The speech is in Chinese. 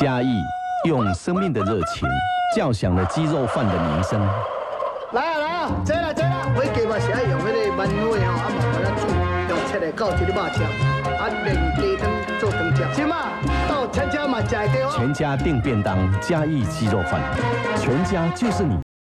嘉义用生命的热情叫响了鸡肉饭的名声。来啊来啊，坐啦坐啦，我计划是爱用迄个焖肉吼，啊嘛把它煮，用切来搞一个肉酱，啊连鸡汤做汤家。行嘛，到全家嘛吃个。全家订便当，嘉义鸡肉饭，全家就是你。